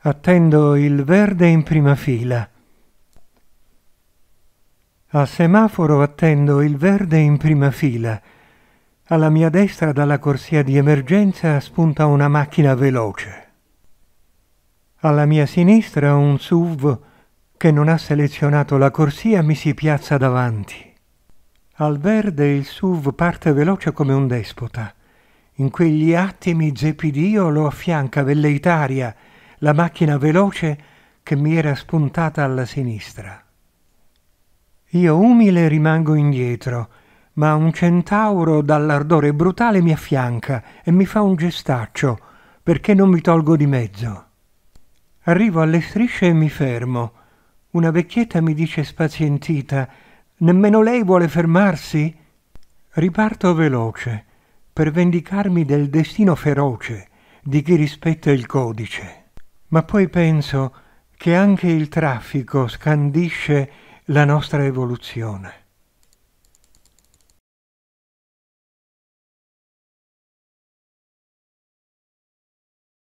Attendo il verde in prima fila. Al semaforo attendo il verde in prima fila. Alla mia destra dalla corsia di emergenza spunta una macchina veloce. Alla mia sinistra un SUV che non ha selezionato la corsia mi si piazza davanti. Al verde il SUV parte veloce come un despota. In quegli attimi Zeppidio lo affianca velleitaria la macchina veloce che mi era spuntata alla sinistra. Io umile rimango indietro, ma un centauro dall'ardore brutale mi affianca e mi fa un gestaccio perché non mi tolgo di mezzo. Arrivo alle strisce e mi fermo. Una vecchietta mi dice spazientita Nemmeno lei vuole fermarsi? Riparto veloce per vendicarmi del destino feroce di chi rispetta il codice. Ma poi penso che anche il traffico scandisce la nostra evoluzione.